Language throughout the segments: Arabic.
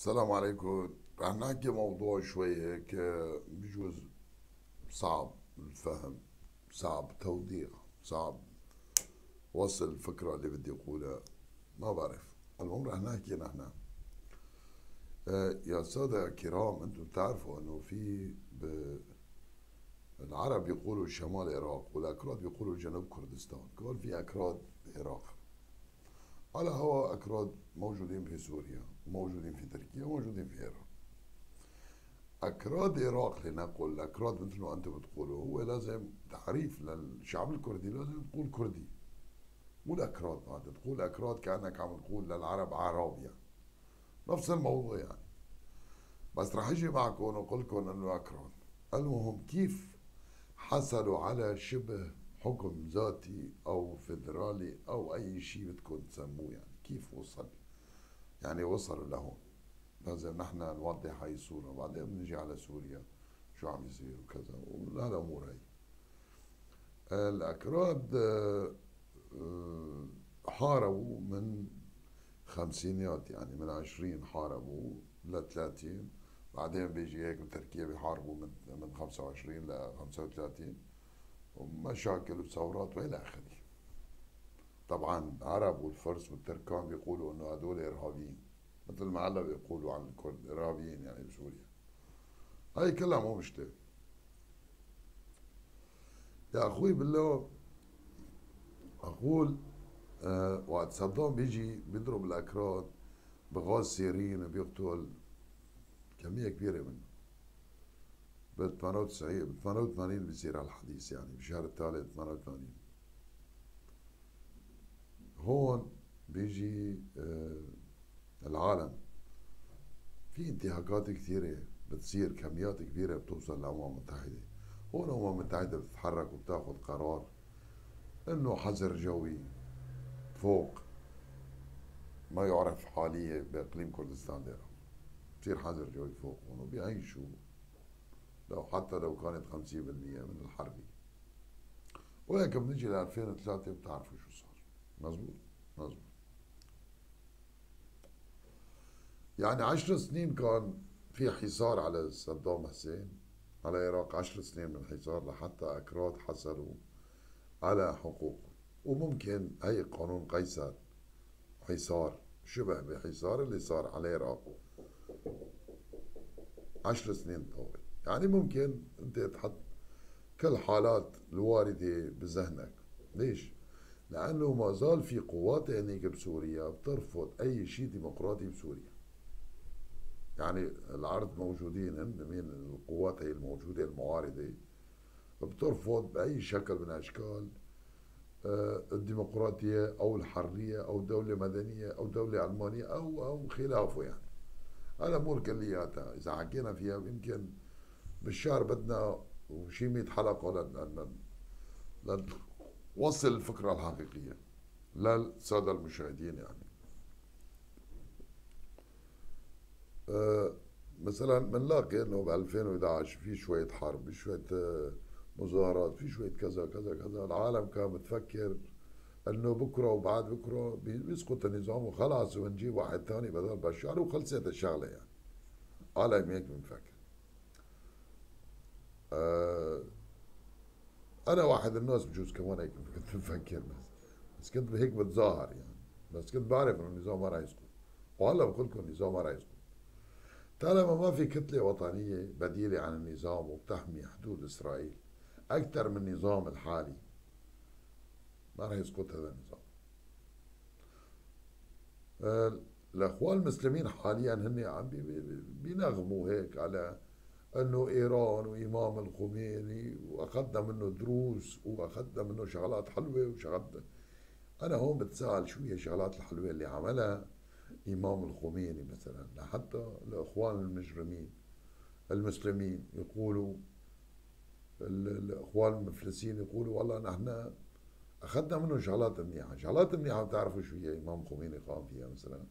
السلام عليكم. رح نحكي موضوع شوي هيك بجوز صعب الفهم صعب توضيح صعب وصل الفكرة اللي بدي أقولها ما بعرف. المهم رح نحكي نحن. آه، يا سادة كرام أنتم بتعرفوا أنه في. العرب يقولوا شمال العراق والأكراد يقولوا جنوب كردستان. كمان في أكراد بالعراق على هوا أكراد موجودين في سوريا. موجودين في تركيا موجودين في العراق أكراد العراق لنقل الأكراد مثل ما أنتم بتقولوا هو لازم تعريف للشعب الكردي لازم تقول كردي. مو الأكراد ما تقول أكراد كأنك عم تقول للعرب أعراب يعني. نفس الموضوع يعني. بس رح أجي معكم وأقول لكم إنه أكراد. المهم كيف حصلوا على شبه حكم ذاتي أو فدرالي أو أي شيء بدكم تسموه يعني. كيف وصل؟ يعني وصلوا لهون. لازم نحن نوضح هاي الصورة وبعدين بنجي على سوريا شو عم يصير وكذا وهالامور هي الأكراد آه، حاربوا من خمسينيات يعني من عشرين حاربوا ل 30 بعدين بيجي هيك بتركيا بيحاربوا من من 25 ل 35 ومشاكل وثورات وإلى آخره. طبعا العرب والفرس والتركان بيقولوا إنه هدول إرهابيين مثل ما هلأ بيقولوا عن الكرد إرهابيين يعني بسوريا. هاي كلها مو مشكلة. يا أخوي بالله أقول آه وقت صدام بيجي بيضرب الأكراد بغاز سيرين وبيقتل كمية كبيرة منه. ب 98 ب 88 بصير هالحديث يعني بالشهر الثالث 88 هون بيجي آه العالم. في انتهاكات كثيرة بتصير كميات كبيرة بتوصل للأمم المتحدة هون الأمم المتحدة بتتحرك وبتاخذ قرار إنه حظر جوي فوق ما يعرف حاليا بإقليم كردستان العراق بصير حظر جوي فوق وبيعيشوا. لو حتى لو كانت 50% من الحربي. وهيك بنجي ل 2003 بتعرفوا شو صار. مزبوط مزبوط يعني عشر سنين كان في حصار على صدام حسين على العراق عشر سنين من حصار لحتى أكراد حصلوا على حقوق. وممكن هي قانون قيصر حصار شبه بحصار اللي صار على العراق. عشر سنين طول يعني ممكن أنت تحط كل حالات الواردة بذهنك. ليش؟ لأنه ما زال في قوات هنيك بسوريا بترفض أي شيء ديمقراطي بسوريا. يعني العرض موجودين هن من القوات هي الموجودة المعارضة؟ بترفض بأي شكل من أشكال آه، الديمقراطية أو الحرية أو دولة مدنية أو دولة علمانية أو أو خلافه يعني. الأمور كلياتها إذا حكينا فيها يمكن بالشهر بدنا وشي 100 حلقة لن لنوصل الفكرة الحقيقية. للسادة المشاهدين يعني. أه مثلا بنلاقي إنه ب 2011 في شوية حرب شوية آه، مظاهرات في شوية كذا كذا كذا. العالم كان بتفكر إنه بكرة وبعد بكرة بيسقط النظام وخلاص ونجيب واحد ثاني بدل بشار وخلصت الشغلة يعني. عالم هيك بنفكر آه أنا واحد الناس بجوز كمان هيك كنت بفكر بس بس كنت هيك بتظاهر يعني. بس كنت بعرف إنه النظام ما راح يسقط وهلأ بقول لكم النظام ما راح يسقط طالما ما في كتلة وطنية بديلة عن النظام وبتحمي حدود إسرائيل أكثر من النظام الحالي ما راح يسقط هذا النظام. آه، الأخوان المسلمين حاليا هن عم بينغموا هيك على أنه إيران وإمام الخميني وأخذنا منه دروس وأخذنا منه شغلات حلوة وشغلات أنا هون بتساءل شو هي الشغلات الحلوة اللي عملها إمام الخميني مثلا؟ لحتى الاخوان المجرمين المسلمين يقولوا الإخوان المفلسين يقولوا والله نحن أخذنا منه شغلات منيحة. شغلات منيحة بتعرفوا شو هي إمام خميني قام فيها مثلا؟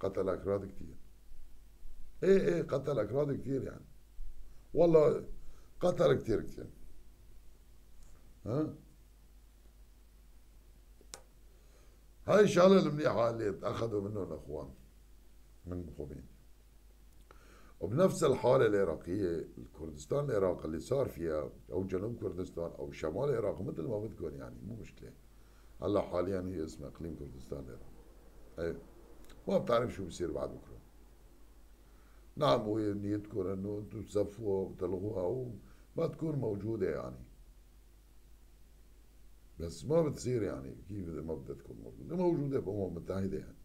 قتل أكراد كثير إيه إيه قتل اكراد كثير يعني. والله قتل كثير كثير ها؟ هاي الشغلة المنيحه اللي اخذوا منه الإخوان من خوميني وبنفس الحالة العراقية الكردستان العراق اللي صار فيها أو جنوب كردستان أو شمال العراق مثل ما بدكم يعني مو مشكلة. هلا حاليا هي اسمها إقليم كردستان العراق. أي ما بتعرف شو بصير بعد بكرة. نعم وهي نيتكم إنه أنتم تزفوها وتلغوها وما تكون موجودة يعني. بس ما بتصير يعني كيف إذا ما بدها تكون موجودة. موجودة بأمم المتحدة يعني.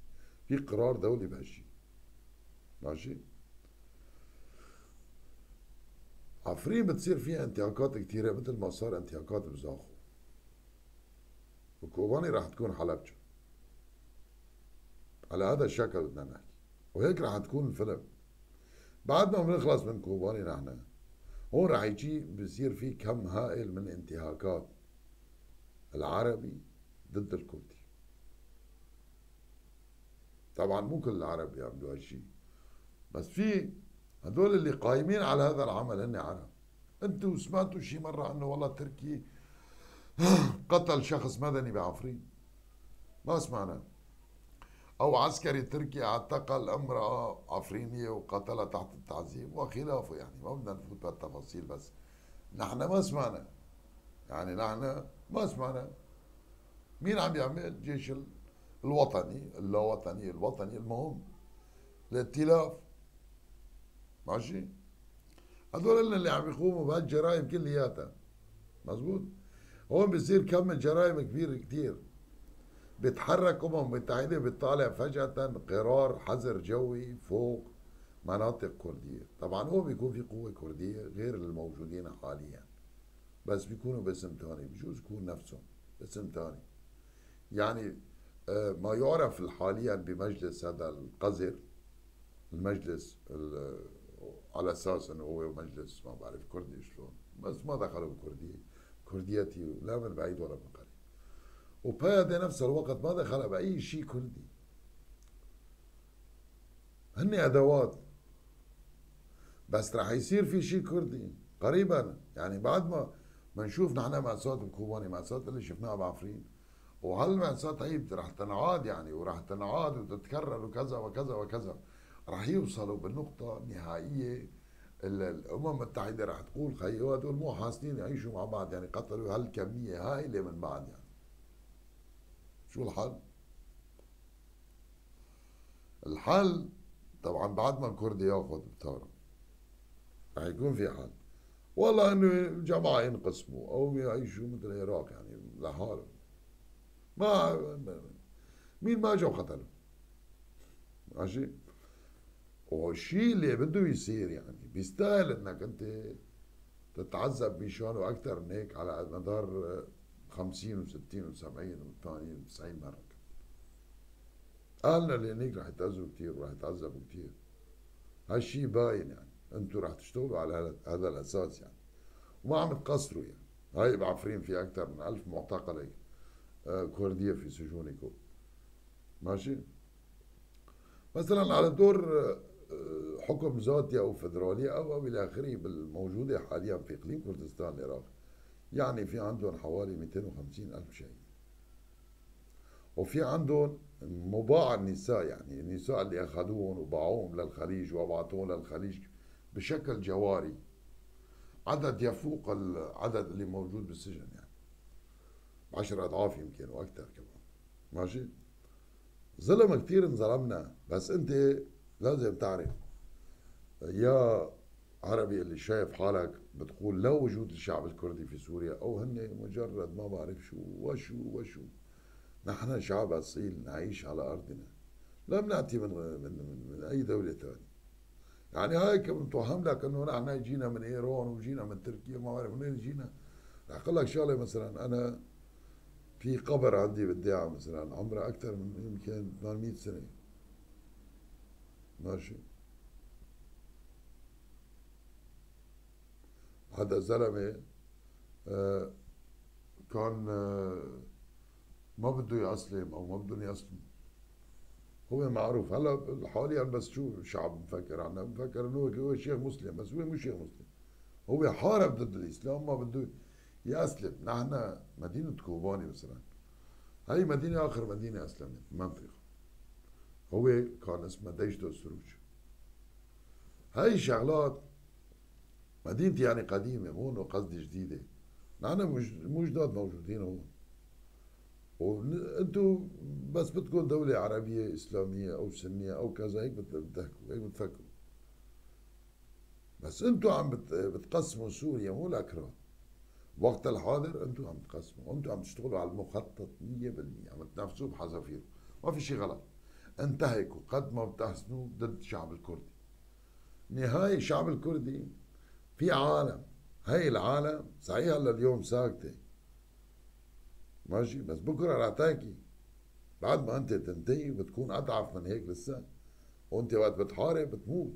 في قرار دولي بهالشيء ماشي؟ عفرين بتصير فيها انتهاكات كثيرة مثل ما صار انتهاكات بزاخو. وكوباني راح تكون حلبجة على هذا الشكل بدنا نحكي. وهيك راح تكون الفيلم. بعد ما بنخلص من كوباني نحن هون راح يجي بصير في كم هائل من انتهاكات العربي ضد الكردي. طبعا مو كل العرب يعملوا هالشيء بس في هذول اللي قايمين على هذا العمل هن عرب. أنتوا سمعتوا شيء مرة انه والله تركي قتل شخص مدني بعفرين؟ ما سمعنا. أو عسكري تركي اعتقل امراه عفرينيه وقتلها تحت التعذيب وخلافه يعني. ما بدنا نفوت بهالتفاصيل بس. نحن ما سمعنا. يعني نحن ما سمعنا. مين عم يعمل؟ جيش الوطني اللاوطني الوطني المهم. الائتلاف ماشي؟ هذول اللي عم يقوموا بهالجرائم كلياتها. مزبوط؟ هون بصير كم الجرائم كبير كتير. بيتحرك أمم المتحده بيطالع فجأة قرار حظر جوي فوق مناطق كردية. طبعا هو بيكون في قوة كردية غير الموجودين حاليا. بس بيكونوا باسم ثاني بجوز يكون نفسهم باسم ثاني يعني آه، ما يعرف حاليا بمجلس هذا القذر المجلس على أساس إنه هو مجلس ما بعرف كردي شلون. بس ما دخلوا بكردية. كرديتي لا من بعيد ولا من قريب. وبهذا نفس الوقت ما دخل بأي شيء كردي هن أدوات. بس راح يصير في شيء كردي. قريبا. يعني بعد ما ما نشوف نحن مأساة بكوباني مأساة اللي شفناها بعفرين وهالمأساة هي راح تنعاد يعني وراح تنعاد وتتكرر وكذا وكذا وكذا. راح يوصلوا بالنقطة النهائية. الأمم المتحدة راح تقول خيو هدول مو حاسنين يعيشوا مع بعض. يعني قتلوا هالكمية هائلة من بعض يعني. شو الحل؟ الحل طبعا بعد ما الكردي ياخذ بتاره راح يكون في حل. والله إنه الجماعة ينقسموا أو يعيشوا مثل العراق يعني لحالهم ما مين ما اجى وقتلوا ماشي؟ والشيء اللي بده يصير يعني بيستاهل إنك أنت تتعذب بشأنه أكثر من هيك على مدار 50 و60 و70 و80 و90 مرة قالنا اللي هنيك رح يتأذوا كثير ورح يتعذبوا كثير هالشيء باين يعني. أنتم رح تشتغلوا على هذا الأساس يعني. وما عم تقصروا يعني. هاي بعفرين في أكثر من ألف معتقل آه، كردية في سجونكم ماشي؟ مثلا على دور آه، حكم ذاتي أو فدرالي أو أو إلى آخره بالموجودة حاليا في اقليم كردستان العراق. يعني في عندهم حوالي 250 ألف شهيد. وفي عندهم مباع النساء يعني النساء اللي أخذوهم وباعوهم للخليج وابعثوهم للخليج بشكل جواري. عدد يفوق العدد اللي موجود بالسجن يعني. عشر أضعاف يمكن وأكثر كمان. ماشي؟ ظلم كثير انظلمنا. بس أنت لازم تعرف. يا عربي اللي شايف حالك بتقول لا وجود الشعب الكردي في سوريا أو هن مجرد ما بعرف شو وشو وشو. نحن شعب أصيل نعيش على أرضنا. لم نأتي من من من, أي دولة ثانية. يعني هاي بتوهم لك إنه نحن جينا من إيران وجينا من تركيا ما بعرف منين جينا. رح أقول لك شغلة مثلا أنا في قبر عندي بالداعة مثلا عمره أكثر من يمكن 800 سنة. ماشي؟ هذا زلمه آه، كان آه، ما بده يسلم أو ما بدهم يسلم هو معروف. هلأ حاليا بس شو الشعب مفكر؟ عنا مفكر إنه هو شيخ مسلم بس هو مش شيخ مسلم. هو حارب ضد الإسلام ما بده يسلم نحن مدينة كوباني مثلا. هي مدينة آخر مدينة أسلمت منطقة. هو كان اسمه ديشتو السروج هاي الشغلات مدينتي يعني قديمة مو انه قصدي جديدة. نحن جداد موجودين هون. وأنتم بس بدكم دولة عربية إسلامية أو سنية أو كذا هيك بتحكوا هيك بتفكروا. بس أنتم عم بتقسموا سوريا مو الأكراد. وقت الحاضر أنتم عم تقسموا. أنتم عم تشتغلوا على المخطط 100% عم تنافسوا بحذافير ما في شيء غلط. انتهكوا قد ما بتحسنوا ضد الشعب الكردي. نهاية الشعب الكردي في عالم. هاي العالم صحيح هلا اليوم ساكتة. ماشي؟ بس بكرة رح تحكي. بعد ما انت تنتهي بتكون أضعف من هيك لسه وانت وقت بتحارب بتموت.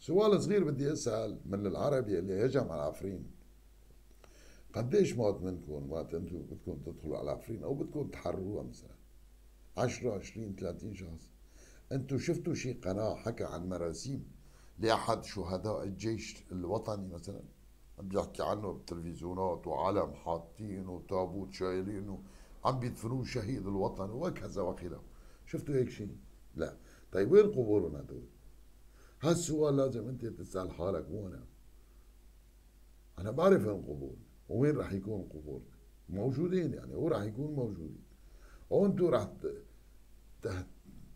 سؤال صغير بدي أسأل من العربي اللي هجم على عفرين. قديش موت منكم وقت أنتم بدكم تدخلوا على عفرين أو بدكم تحرروها مثلا؟ 10 20 30 شخص. أنتم شفتوا شي قناة حكى عن مراسيم؟ لأحد شهداء الجيش الوطني مثلا. عم بيحكي عنه بالتلفزيونات وعلم حاطين وتابوت شايلينه عم بيدفنوه شهيد الوطن وكذا وخلافه. شفتوا هيك شيء؟ لا. طيب وين قبورهم هدول؟ هالسؤال لازم انت تسأل حالك مو أنا. أنا بعرف وين قبور وين راح يكون قبور موجودين يعني هو راح يكون موجودين. وأنتم راح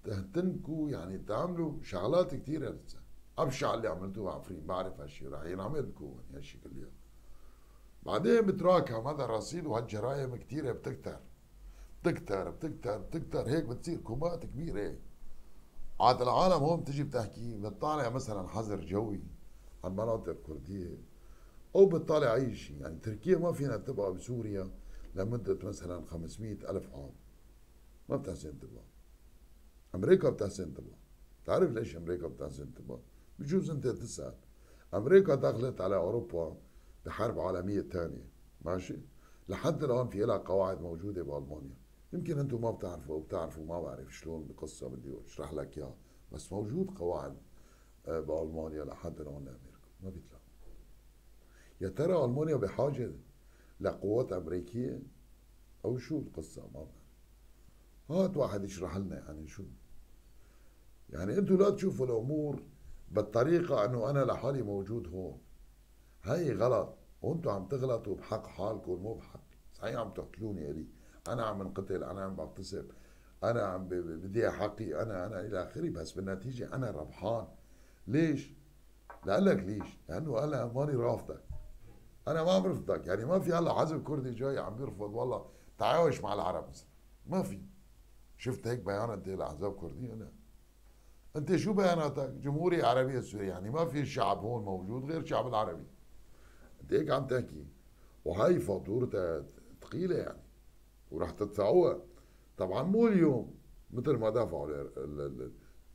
تهتنكوا يعني تعملوا شغلات كثيرة لسه ابشع اللي عملتوه عفرين بعرف هالشيء راح ينعمل بكون هالشيء كل يوم بعدين بتراكم هذا الرصيد وهالجرائم كثيرة بتكتر. بتكتر بتكتر بتكتر. هيك بتصير كومات كبيرة. هيك عاد العالم هون بتجي بتحكي بتطالع مثلا حظر جوي على المناطق الكردية أو بتطالع أي شيء يعني تركيا ما فينا تبقى بسوريا لمدة مثلا 500 ألف عام. ما بتحسن تبقى. أمريكا بتحسن تبقى. تعرف ليش أمريكا بتحسن تبقى؟ بجوز أنت تسأل. أمريكا دخلت على أوروبا بحرب عالمية ثانية ماشي؟ لحد الآن في لها قواعد موجودة بألمانيا. يمكن أنتم ما بتعرفوا أو بتعرفوا ما بعرف شلون بقصة بدي أشرح لك إياها. بس موجود قواعد آه، بألمانيا لحد الآن لأمريكا. ما بيطلع يا ترى ألمانيا بحاجة لقوات أمريكية؟ أو شو القصة؟ ما بعرف. هات واحد يشرح لنا يعني شو. يعني أنتم لا تشوفوا الأمور بالطريقة أنه أنا لحالي موجود هون. هاي غلط. وأنتم عم تغلطوا بحق حالكم مو بحق. صحيح عم تقتلوني إلي. أنا عم انقتل أنا عم بغتصب أنا عم بدي حقي أنا أنا إلى آخره. بس بالنتيجة أنا ربحان. ليش؟ لك ليش؟ لأنه أنا ماني رافضك. أنا ما برفضك. يعني ما في هلأ حزب كردي جاي عم بيرفض. والله تعايش مع العرب. مثلا ما في. شفت هيك بيانات الاحزاب الكرديه لا. انت شو بياناتك؟ جمهوريه عربيه سوريه يعني ما في شعب هون موجود غير الشعب العربي. انت هيك عم تحكي. وهي فاتورتها ثقيله يعني وراح تدفعوها طبعا مو اليوم مثل ما دفعوا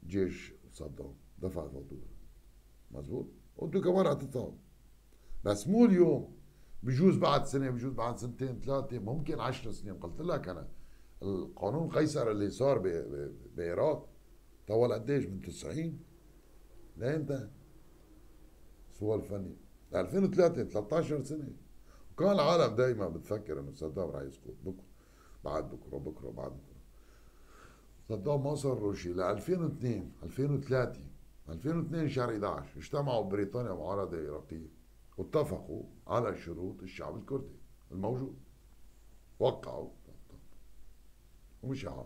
الجيش صدام دفع الفاتورة. مزبوط؟ وأنتم كمان رح تدفعوا بس مو اليوم. بجوز بعد سنة بجوز بعد سنتين ثلاثة ممكن عشر سنين. قلت لك أنا القانون قيصر اللي صار بعراق طول قديش؟ من 90 لامتى؟ سؤال فني. 2003 13 سنة. وكان العالم دائما بتفكر إنه صدام رح يسقط بكرة بعد بكرة بكرة بعد بكرة. صدام ما صار له شيء. ل 2002 2003 2002 شهر 11 اجتمعوا بريطانيا معارضة عراقيه واتفقوا على شروط الشعب الكردي الموجود. وقعوا. ومشي حال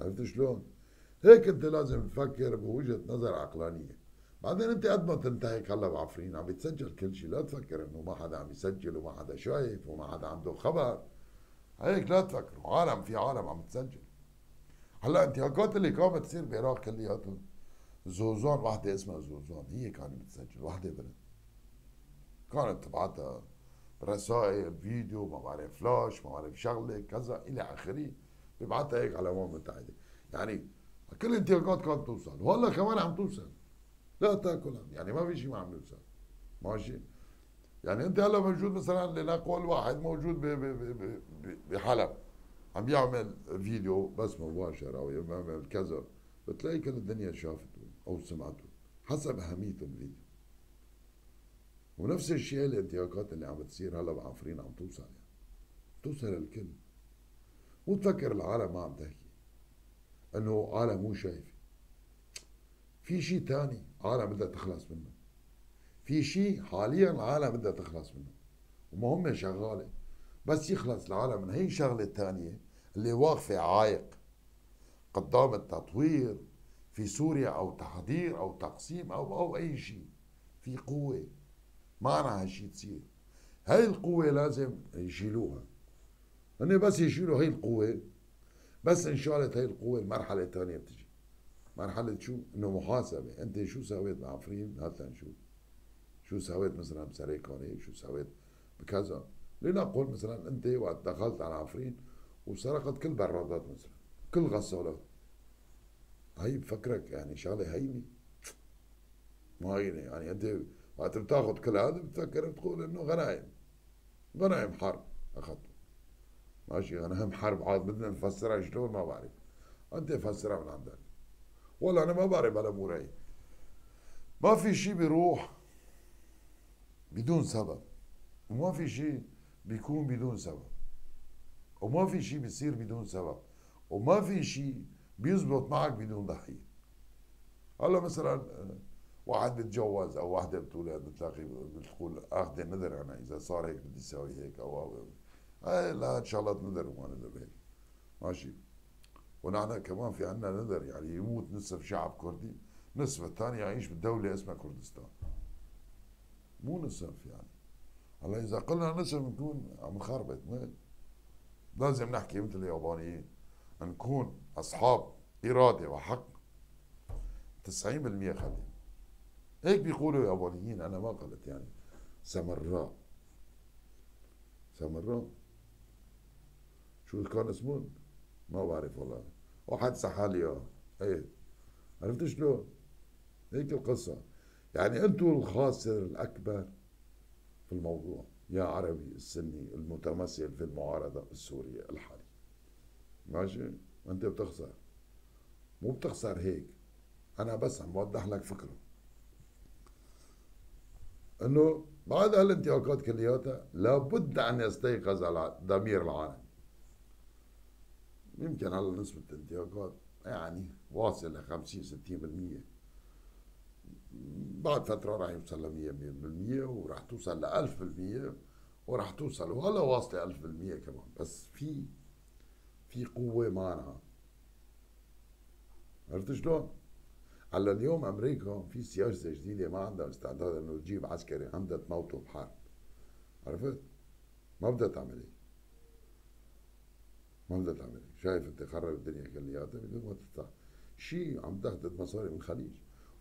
عرفت شلون؟ هيك انت لازم تفكر بوجهة نظر عقلانية. بعدين انت قد ما تنتهك هلا بعفرين عم يتسجل كل شيء لا تفكر انه ما حدا عم يسجل وما حدا شايف وما حدا عنده خبر. هيك لا تفكروا عالم في عالم عم تسجل. هلا انتهاكات اللي كانت تصير بعراق كلياتهم زوزان وحدة اسمها زوزان هي كانت بتسجل وحدة بنت. كانت تبعتها رسائل فيديو ما بعرف فلاش ما بعرف شغلة كذا إلى آخره. ببعتها هيك على الامم المتحده يعني كل الانتهاكات كانت توصل. وهلا كمان عم توصل. لا تاكل يعني ما في شيء ما عم يوصل. ماشي؟ يعني انت هلا موجود مثلا لنقول واحد موجود بحلب. عم بيعمل فيديو بس مباشر أو يعمل كذا. بتلاقي كل الدنيا شافته أو سمعته حسب اهميته الفيديو. ونفس الشيء الانتهاكات اللي عم بتصير هلا بعفرين عم توصل يعني. توصل للكل مو تفكر العالم ما عم تحكي. انه عالم مو شايف. في شيء ثاني عالم بدها تخلص منه. في شيء حاليا العالم بدها تخلص منه. ومهمة شغالة. بس يخلص العالم من هي الشغلة الثانية اللي واقفة عايق. قدام التطوير في سوريا أو تحضير أو تقسيم أو أو أي شيء في قوة. معنى هالشيء تصير. هاي القوة لازم يشيلوها. هن بس يشيلوا هاي القوة. بس انشالت هاي القوة المرحلة الثانية بتجي. مرحلة شو؟ إنه محاسبة. أنت شو سويت بعفرين هات لنشوف شو؟ سويت مثلا بسريكوني شو سويت بكذا؟ لنقل مثلا أنت وقت دخلت على عفرين وسرقت كل برادات مثلا كل غسالات. هي بفكرك يعني شغلة هينة. ما هينة. يعني أنت وقت بتاخذ كل هذا بتفكر بتقول إنه غنايم غنايم حرب اخذته ماشي غنايم حرب عاد بدنا نفسرها شلون؟ ما بعرف. أنت فسرها من عندك. ولا أنا ما بعرف الأمور هي ما في شيء بيروح بدون سبب وما في شيء بيكون بدون سبب وما في شيء بيصير بدون سبب وما في شيء بيزبط معك بدون ضحية. هلا مثلا آه، واحد بتجوز أو وحده بتولد بتلاقي بتقول اخذ نذر أنا إذا صار هيك بدي أسوي هيك أو أو هاي لا إن شاء الله نذر وما نذر هيك ماشي. ونحن كمان في عندنا نذر يعني يموت نصف شعب كردي نصف الثاني يعيش بدولة اسمها كردستان. مو نصف يعني. هلا إذا قلنا نصف بنكون عم نخربط لازم نحكي مثل اليابانيين. نكون أصحاب إرادة وحق. 90% خلي هيك بيقولوا اليابانيين أنا ما قلت يعني. سمراء. سمراء. شو كان اسمهم؟ ما بعرف والله. واحد سحاليا إيه. عرفت شلون؟ هيك القصة. يعني أنتم الخاسر الأكبر في الموضوع. يا عربي السني المتمثل في المعارضة السورية الحالية ماشي؟ انت بتخسر. مو بتخسر هيك. أنا بس عم بوضح لك فكرة. إنه بعد هالانتهاكات كلياتها لابد أن يستيقظ ضمير العالم. يمكن هلا نسبة الانتهاكات يعني واصل ل 50 60% بعد فترة راح يوصل ل 100% وراح توصل ل 1000% وراح توصل وهلا واصلة 1000% كمان. بس في في قوة معنا. عرفت شلون؟ هلا اليوم أمريكا في سياسة جديدة ما عندها استعداد إنه تجيب عسكري عندها تموته بحرب. عرفت؟ ما بدها تعمل هيك. ما بدها تعمل. شايف انت خرب الدنيا كلياتها بدون ما تدفع شيء عم تاخذ مصاري من الخليج.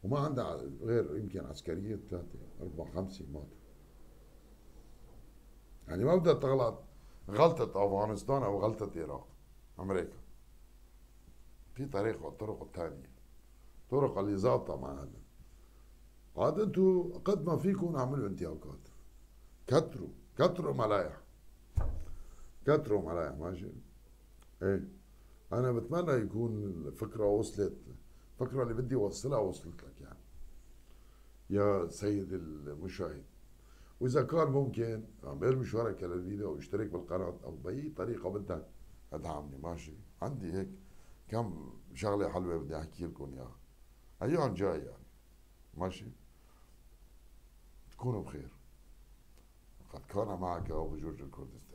وما عندها غير يمكن عسكرية ثلاثة أربعة خمسة ماتوا يعني ما بدها تغلط غلطة أفغانستان أو غلطة العراق أمريكا. في طريقة والطرق الثانية طرق اللي ظابطة مع هذا. عاد أنتوا قد ما فيكم اعملوا انتهاكات كتروا كتروا ملايح كتروا ملايح ماشي؟ إيه. أنا بتمنى يكون الفكرة وصلت. الفكرة اللي بدي أوصلها وصلت لك يعني. يا سيد المشاهد. وإذا كان ممكن أعمل مشاركة للفيديو أو اشترك بالقناة أو بأي طريقة بدك أدعمني ماشي؟ عندي هيك كم شغلة حلوة بدي أحكي لكم إياها. أيام جاي يعني ماشي؟ تكونوا بخير. قد كان معك أبو جورج الكردستاني.